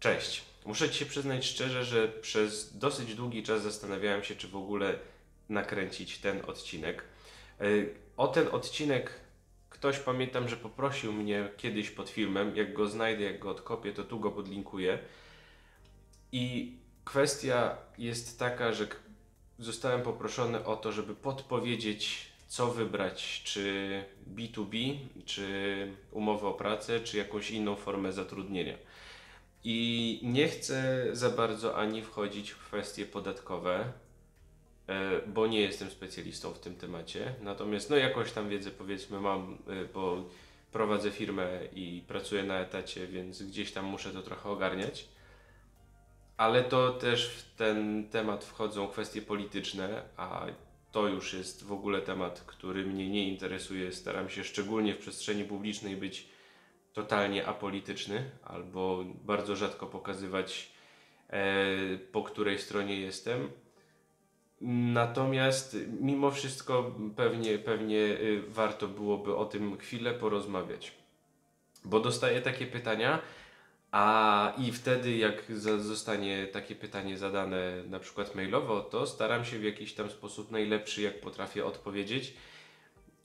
Cześć. Muszę Ci się przyznać szczerze, że przez dosyć długi czas zastanawiałem się, czy w ogóle nakręcić ten odcinek. Y, O ten odcinek ktoś pamiętam, że poprosił mnie kiedyś pod filmem. Jak go znajdę, jak go odkopię, to tu go podlinkuję. I kwestia jest taka, że zostałem poproszony o to, żeby podpowiedzieć, co wybrać, czy B2B, czy umowę o pracę, czy jakąś inną formę zatrudnienia. I nie chcę za bardzo ani wchodzić w kwestie podatkowe, e, bo nie jestem specjalistą w tym temacie. Natomiast no jakąś tam wiedzę powiedzmy mam, e, bo prowadzę firmę i pracuję na etacie, więc gdzieś tam muszę to trochę ogarniać. Ale to też w ten temat wchodzą kwestie polityczne, a to już jest w ogóle temat, który mnie nie interesuje. Staram się szczególnie w przestrzeni publicznej być totalnie apolityczny, albo bardzo rzadko pokazywać, e, po której stronie jestem. Natomiast mimo wszystko pewnie, pewnie y, warto byłoby o tym chwilę porozmawiać. Bo dostaję takie pytania, a i wtedy jak zostanie takie pytanie zadane na przykład mailowo, to staram się w jakiś tam sposób najlepszy, jak potrafię odpowiedzieć.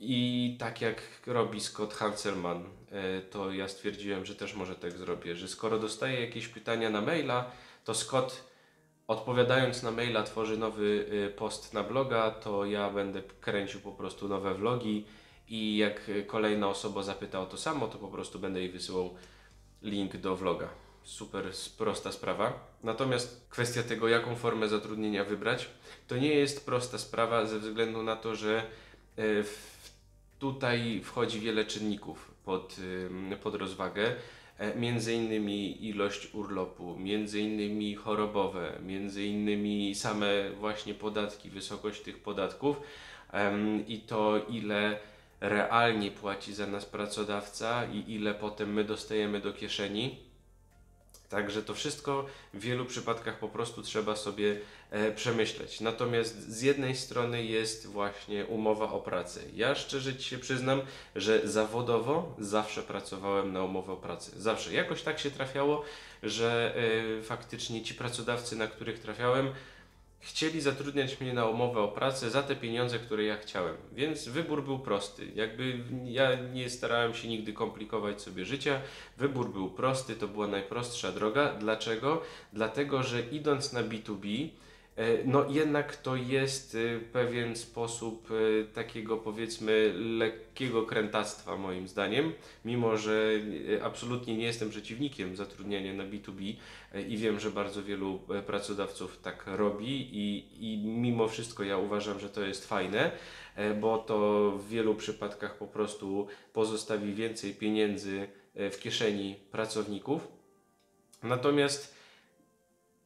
I tak jak robi Scott Hanselman, e, to ja stwierdziłem, że też może tak zrobię, że skoro dostaję jakieś pytania na maila, to Scott odpowiadając na maila tworzy nowy e, post na bloga, to ja będę kręcił po prostu nowe vlogi i jak kolejna osoba zapyta o to samo, to po prostu będę jej wysyłał link do vloga. Super prosta sprawa. Natomiast kwestia tego, jaką formę zatrudnienia wybrać, to nie jest prosta sprawa ze względu na to, że e, w- tutaj wchodzi wiele czynników pod, pod rozwagę. E, Między innymi ilość urlopu, między innymi chorobowe, między innymi same właśnie podatki, wysokość tych podatków i to ile realnie płaci za nas pracodawca i ile potem my dostajemy do kieszeni. Także to wszystko w wielu przypadkach po prostu trzeba sobie e, przemyśleć. Natomiast z jednej strony jest właśnie umowa o pracę. Ja szczerze Ci się przyznam, że zawodowo zawsze pracowałem na umowę o pracę. Zawsze. Jakoś tak się trafiało, że e, faktycznie ci pracodawcy, na których trafiałem, chcieli zatrudniać mnie na umowę o pracę za te pieniądze, które ja chciałem. Więc wybór był prosty. Jakby ja nie starałem się nigdy komplikować sobie życia. Wybór był prosty, to była najprostsza droga. Dlaczego? Dlatego, że idąc na B2B, e, no jednak to jest e, pewien sposób e, takiego powiedzmy lekkiego krętactwa moim zdaniem, mimo że e, absolutnie nie jestem przeciwnikiem zatrudniania na B2B e, i wiem, że bardzo wielu e, pracodawców tak robi i, i mimo wszystko ja uważam, że to jest fajne, e, bo to w wielu przypadkach po prostu pozostawi więcej pieniędzy e, w kieszeni pracowników. Natomiast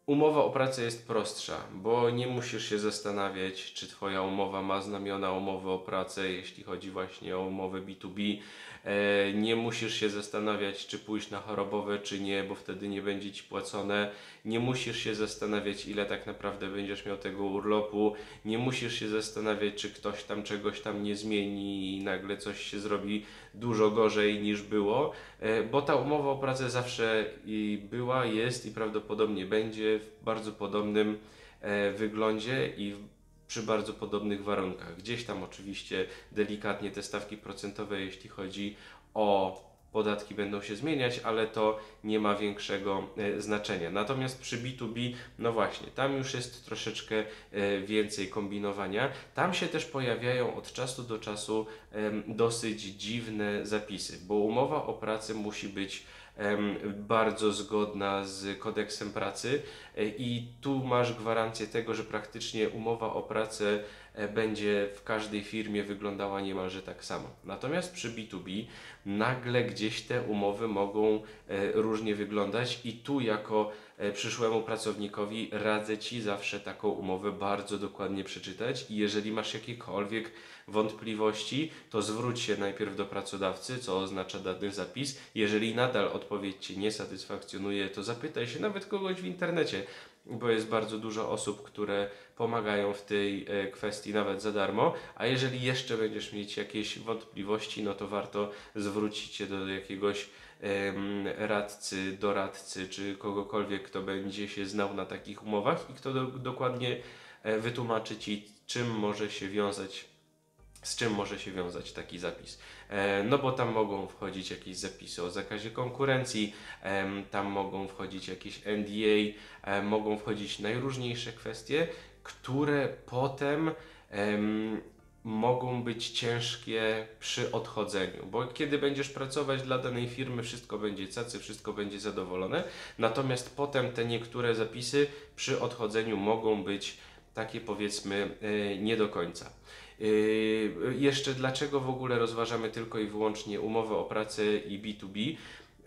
Umowa o pracę jest prostsza, bo nie musisz się zastanawiać, czy Twoja umowa ma znamiona umowy o pracę, jeśli chodzi właśnie o umowę B2B. E, nie musisz się zastanawiać, czy pójść na chorobowe, czy nie, bo wtedy nie będzie Ci płacone. Nie musisz się zastanawiać, ile tak naprawdę będziesz miał tego urlopu. Nie musisz się zastanawiać, czy ktoś tam czegoś tam nie zmieni i nagle coś się zrobi dużo gorzej niż było, e, bo ta umowa o pracę zawsze i była, jest i prawdopodobnie będzie w bardzo podobnym e, wyglądzie i w, przy bardzo podobnych warunkach. Gdzieś tam oczywiście delikatnie te stawki procentowe, jeśli chodzi o podatki będą się zmieniać, ale to nie ma większego e, znaczenia. Natomiast przy B2B, no właśnie, tam już jest troszeczkę e, więcej kombinowania. Tam się też pojawiają od czasu do czasu dosyć dziwne zapisy, bo umowa o pracę musi być bardzo zgodna z kodeksem pracy e, i tu masz gwarancję tego, że praktycznie umowa o pracę e, będzie w każdej firmie wyglądała niemalże tak samo. Natomiast przy B2B nagle gdzieś te umowy mogą e, różnie wyglądać i tu jako przyszłemu pracownikowi radzę Ci zawsze taką umowę bardzo dokładnie przeczytać i jeżeli masz jakiekolwiek wątpliwości, to zwróć się najpierw do pracodawcy, co oznacza dany zapis. Jeżeli nadal odpowiedź Cię nie satysfakcjonuje, to zapytaj się nawet kogoś w internecie, bo jest bardzo dużo osób, które pomagają w tej e, kwestii nawet za darmo. A jeżeli jeszcze będziesz mieć jakieś wątpliwości, no to warto zwrócić się do jakiegoś radcy, doradcy czy kogokolwiek, kto będzie się znał na takich umowach i kto do, dokładnie e, wytłumaczy ci, czym może się wiązać z czym może się wiązać taki zapis. E, No bo tam mogą wchodzić jakieś zapisy o zakazie konkurencji, tam mogą wchodzić jakieś NDA, e, mogą wchodzić najróżniejsze kwestie, które potem em, mogą być ciężkie przy odchodzeniu, bo kiedy będziesz pracować dla danej firmy, wszystko będzie cacy, wszystko będzie zadowolone, natomiast potem te niektóre zapisy przy odchodzeniu mogą być takie powiedzmy e, nie do końca. Yy, Jeszcze dlaczego w ogóle rozważamy tylko i wyłącznie umowę o pracę i B2B?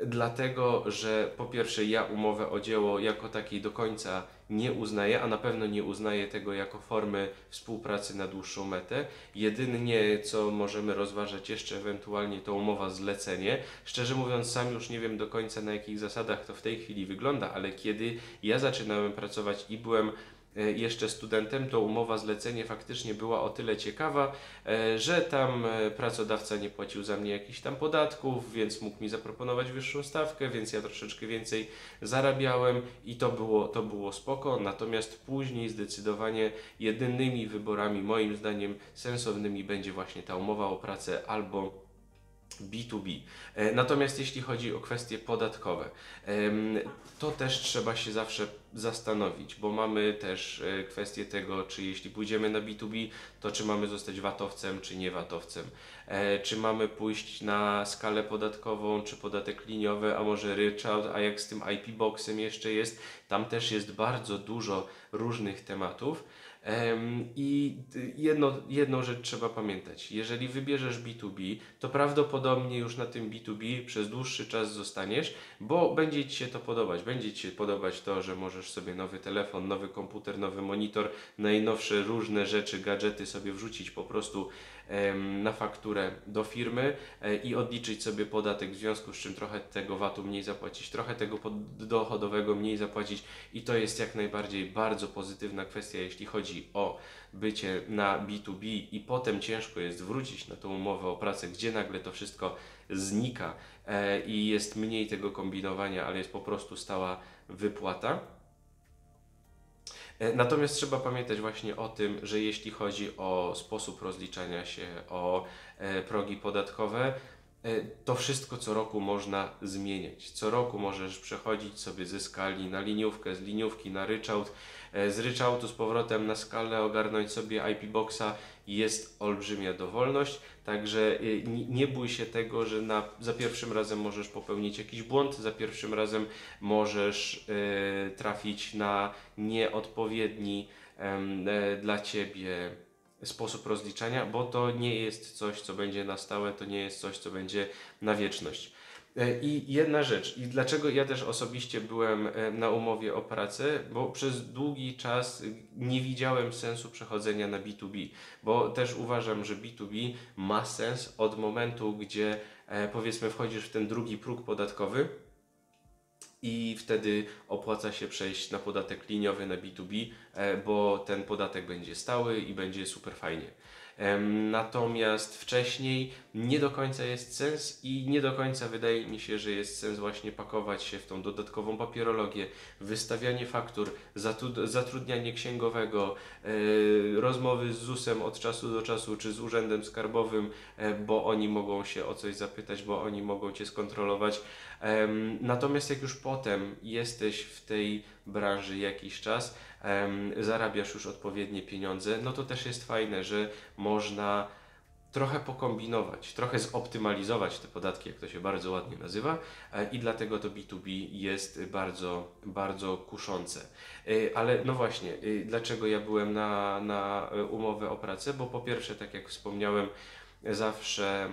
Dlatego, że po pierwsze ja umowę o dzieło jako takiej do końca nie uznaję, a na pewno nie uznaję tego jako formy współpracy na dłuższą metę. Jedynie co możemy rozważać jeszcze ewentualnie to umowa zlecenie. Szczerze mówiąc sam już nie wiem do końca na jakich zasadach to w tej chwili wygląda, ale kiedy ja zaczynałem pracować i byłem jeszcze studentem, to umowa zlecenie faktycznie była o tyle ciekawa, e, że tam e, pracodawca nie płacił za mnie jakichś tam podatków, więc mógł mi zaproponować wyższą stawkę, więc ja troszeczkę więcej zarabiałem i to było, to było spoko. Natomiast później zdecydowanie jedynymi wyborami, moim zdaniem sensownymi, będzie właśnie ta umowa o pracę albo B2B. E, Natomiast jeśli chodzi o kwestie podatkowe, to też trzeba się zawsze zastanowić, bo mamy też e, kwestię tego, czy jeśli pójdziemy na B2B, to czy mamy zostać VAT-owcem, czy nie VAT-owcem. E, Czy mamy pójść na skalę podatkową, czy podatek liniowy, a może ryczałt, a jak z tym IP Boxem jeszcze jest, tam też jest bardzo dużo różnych tematów. I jedno, jedną rzecz trzeba pamiętać. Jeżeli wybierzesz B2B, to prawdopodobnie już na tym B2B przez dłuższy czas zostaniesz, bo będzie Ci się to podobać. Będzie Ci się podobać to, że możesz sobie nowy telefon, nowy komputer, nowy monitor, najnowsze różne rzeczy, gadżety sobie wrzucić po prostu na fakturę do firmy e, i odliczyć sobie podatek, w związku z czym trochę tego VAT-u mniej zapłacić, trochę tego dochodowego mniej zapłacić i to jest jak najbardziej bardzo pozytywna kwestia, jeśli chodzi o bycie na B2B i potem ciężko jest wrócić na tą umowę o pracę, gdzie nagle to wszystko znika e, i jest mniej tego kombinowania, ale jest po prostu stała wypłata. E, Natomiast trzeba pamiętać właśnie o tym, że jeśli chodzi o sposób rozliczania się, o e, progi podatkowe, to wszystko co roku można zmieniać. Co roku możesz przechodzić sobie ze skali na liniówkę, z liniówki na ryczałt, z ryczałtu z powrotem na skalę, ogarnąć sobie IP Boxa. Jest olbrzymia dowolność, także e, nie- bój się tego, że na, za pierwszym razem możesz popełnić jakiś błąd, za pierwszym razem możesz e, trafić na nieodpowiedni e, dla Ciebie sposób rozliczania, bo to nie jest coś, co będzie na stałe, to nie jest coś, co będzie na wieczność. E, I jedna rzecz, i dlaczego ja też osobiście byłem e, na umowie o pracę, bo przez długi czas nie widziałem sensu przechodzenia na B2B, bo też uważam, że B2B ma sens od momentu, gdzie e, powiedzmy wchodzisz w ten drugi próg podatkowy, i wtedy opłaca się przejść na podatek liniowy na B2B, e, bo ten podatek będzie stały i będzie super fajnie. Natomiast wcześniej nie do końca jest sens i nie do końca wydaje mi się, że jest sens właśnie pakować się w tą dodatkową papierologię, wystawianie faktur, zatru- zatrudnianie księgowego, e, rozmowy z ZUS-em od czasu do czasu czy z urzędem skarbowym, e, bo oni mogą się o coś zapytać, bo oni mogą cię skontrolować. Natomiast jak już potem jesteś w tej branży jakiś czas, zarabiasz już odpowiednie pieniądze, no to też jest fajne, że można trochę pokombinować, trochę zoptymalizować te podatki, jak to się bardzo ładnie nazywa, e, i dlatego to B2B jest bardzo, bardzo kuszące. E, Ale no właśnie, e, dlaczego ja byłem na, na umowę o pracę? Bo po pierwsze, tak jak wspomniałem, zawsze,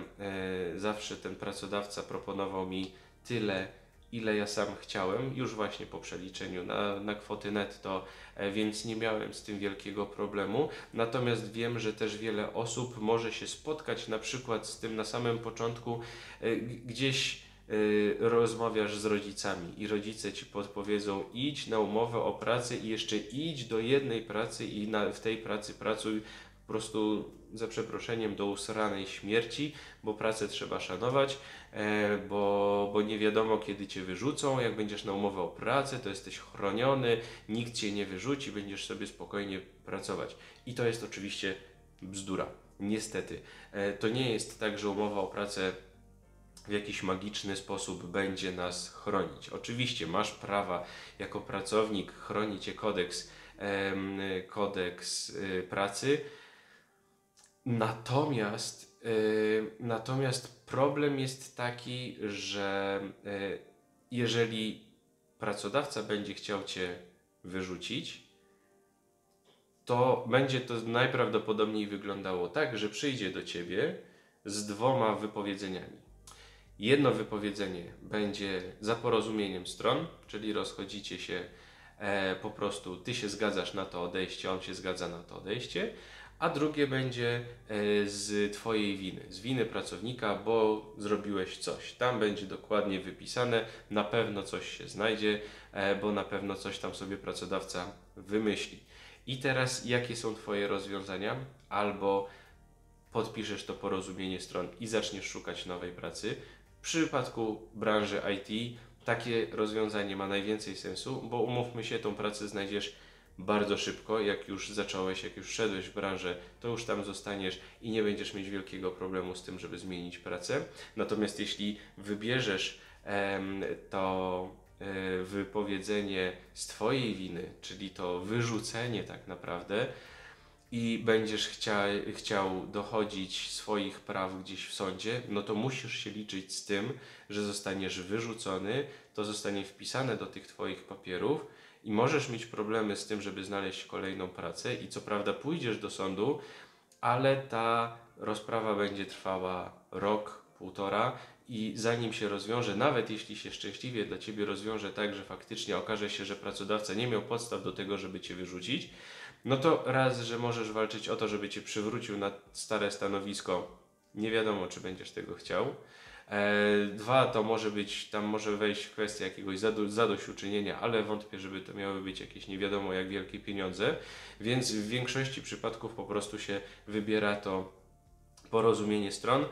zawsze ten pracodawca proponował mi tyle, ile ja sam chciałem, już właśnie po przeliczeniu na, na kwoty netto, e, więc nie miałem z tym wielkiego problemu. Natomiast wiem, że też wiele osób może się spotkać na przykład z tym na samym początku, e, gdzieś y, rozmawiasz z rodzicami i rodzice ci podpowiedzą idź na umowę o pracę i jeszcze idź do jednej pracy i na, w tej pracy pracuj po prostu za przeproszeniem do usranej śmierci, bo pracę trzeba szanować, e, bo, bo nie wiadomo kiedy cię wyrzucą. Jak będziesz na umowę o pracę, to jesteś chroniony, nikt cię nie wyrzuci, będziesz sobie spokojnie pracować. I to jest oczywiście bzdura. Niestety. E, to nie jest tak, że umowa o pracę w jakiś magiczny sposób będzie nas chronić. Oczywiście masz prawa jako pracownik, chroni cię kodeks, kodeks y, pracy. Natomiast, y, natomiast problem jest taki, że y, jeżeli pracodawca będzie chciał cię wyrzucić, to będzie to najprawdopodobniej wyglądało tak, że przyjdzie do ciebie z dwoma wypowiedzeniami. Jedno wypowiedzenie będzie za porozumieniem stron, czyli rozchodzicie się e, po prostu, ty się zgadzasz na to odejście, on się zgadza na to odejście, a drugie będzie e, z Twojej winy, z winy pracownika, bo zrobiłeś coś. Tam będzie dokładnie wypisane, na pewno coś się znajdzie, e, bo na pewno coś tam sobie pracodawca wymyśli. I teraz jakie są Twoje rozwiązania? Albo podpiszesz to porozumienie stron i zaczniesz szukać nowej pracy. W przypadku branży IT takie rozwiązanie ma najwięcej sensu, bo umówmy się, tą pracę znajdziesz bardzo szybko. Jak już zacząłeś, jak już wszedłeś w branżę, to już tam zostaniesz i nie będziesz mieć wielkiego problemu z tym, żeby zmienić pracę. Natomiast jeśli wybierzesz to e, wypowiedzenie z Twojej winy, czyli to wyrzucenie tak naprawdę, i będziesz chcia, chciał dochodzić swoich praw gdzieś w sądzie, no to musisz się liczyć z tym, że zostaniesz wyrzucony, to zostanie wpisane do tych Twoich papierów i możesz mieć problemy z tym, żeby znaleźć kolejną pracę i co prawda pójdziesz do sądu, ale ta rozprawa będzie trwała rok, półtora i zanim się rozwiąże, nawet jeśli się szczęśliwie dla Ciebie rozwiąże tak, że faktycznie okaże się, że pracodawca nie miał podstaw do tego, żeby Cię wyrzucić, no to raz, że możesz walczyć o to, żeby Cię przywrócił na stare stanowisko, nie wiadomo, czy będziesz tego chciał. E, dwa, to może być, tam może wejść kwestia jakiegoś zadośćuczynienia, ale wątpię, żeby to miały być jakieś nie wiadomo jak wielkie pieniądze, więc w większości przypadków po prostu się wybiera to porozumienie stron.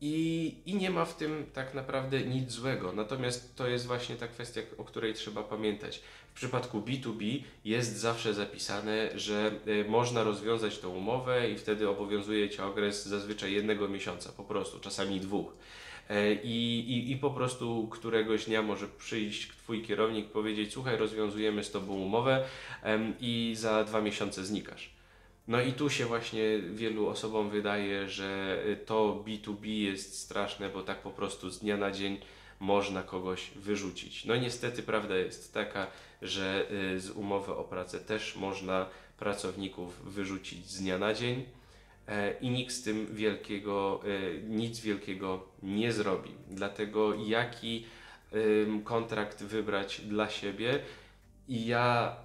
I, I nie ma w tym tak naprawdę nic złego. Natomiast to jest właśnie ta kwestia, o której trzeba pamiętać. W przypadku B2B jest zawsze zapisane, że y, można rozwiązać tą umowę i wtedy obowiązuje cię okres zazwyczaj jednego miesiąca, po prostu, czasami dwóch. E, I, i, I po prostu któregoś dnia może przyjść Twój kierownik, powiedzieć: Słuchaj, rozwiązujemy z Tobą umowę i za dwa miesiące znikasz. No i tu się właśnie wielu osobom wydaje, że y, to B2B jest straszne, bo tak po prostu z dnia na dzień można kogoś wyrzucić. No niestety prawda jest taka, że y, z umowy o pracę też można pracowników wyrzucić z dnia na dzień e, i nikt z tym wielkiego, e, nic wielkiego nie zrobi. Dlatego jaki kontrakt wybrać dla siebie i ja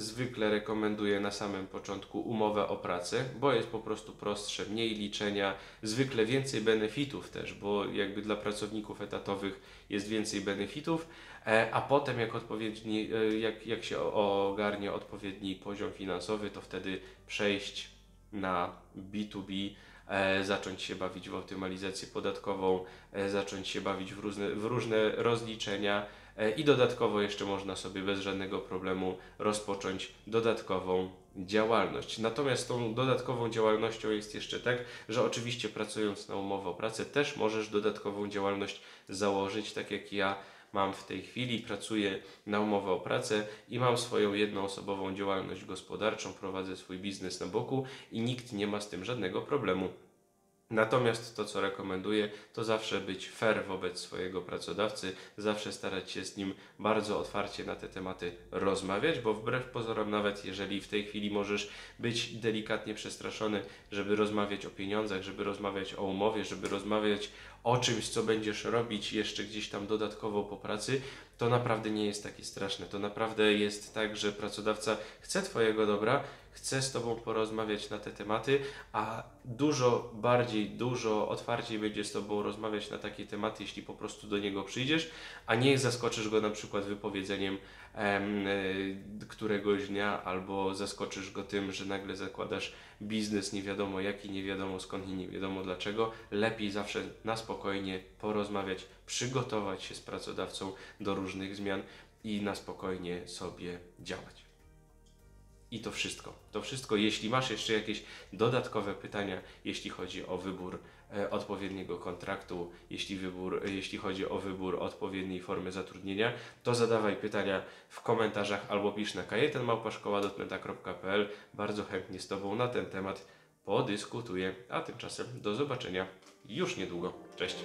zwykle rekomenduję na samym początku umowę o pracę, bo jest po prostu prostsze, mniej liczenia, zwykle więcej benefitów też, bo jakby dla pracowników etatowych jest więcej benefitów, e, a potem jak, odpowiedni, e, jak, jak się ogarnie odpowiedni poziom finansowy, to wtedy przejść na B2B, e, zacząć się bawić w optymalizację podatkową, e, zacząć się bawić w różne, w różne rozliczenia e, i dodatkowo jeszcze można sobie bez żadnego problemu rozpocząć dodatkową działalność. Natomiast tą dodatkową działalnością jest jeszcze tak, że oczywiście pracując na umowę o pracę też możesz dodatkową działalność założyć, tak jak ja mam w tej chwili, pracuję na umowę o pracę i mam swoją jednoosobową działalność gospodarczą, prowadzę swój biznes na boku i nikt nie ma z tym żadnego problemu. Natomiast to, co rekomenduję, to zawsze być fair wobec swojego pracodawcy, zawsze starać się z nim bardzo otwarcie na te tematy rozmawiać, bo wbrew pozorom, nawet jeżeli w tej chwili możesz być delikatnie przestraszony, żeby rozmawiać o pieniądzach, żeby rozmawiać o umowie, żeby rozmawiać o czymś, co będziesz robić jeszcze gdzieś tam dodatkowo po pracy, to naprawdę nie jest takie straszne. To naprawdę jest tak, że pracodawca chce Twojego dobra, chce z Tobą porozmawiać na te tematy, a dużo bardziej, dużo otwarciej będzie z Tobą rozmawiać na takie tematy, jeśli po prostu do niego przyjdziesz, a nie zaskoczysz go na przykład wypowiedzeniem em, e, któregoś dnia, albo zaskoczysz go tym, że nagle zakładasz biznes nie wiadomo jaki, nie wiadomo skąd i nie wiadomo dlaczego. Lepiej zawsze na spokojnie porozmawiać, przygotować się z pracodawcą do różnych zmian i na spokojnie sobie działać. I to wszystko. To wszystko. Jeśli masz jeszcze jakieś dodatkowe pytania, jeśli chodzi o wybór e, odpowiedniego kontraktu, jeśli, wybór, jeśli chodzi o wybór odpowiedniej formy zatrudnienia, to zadawaj pytania w komentarzach albo pisz na kajetenmałpaszkoła.pl. Bardzo chętnie z Tobą na ten temat podyskutuję. A tymczasem do zobaczenia już niedługo. Cześć!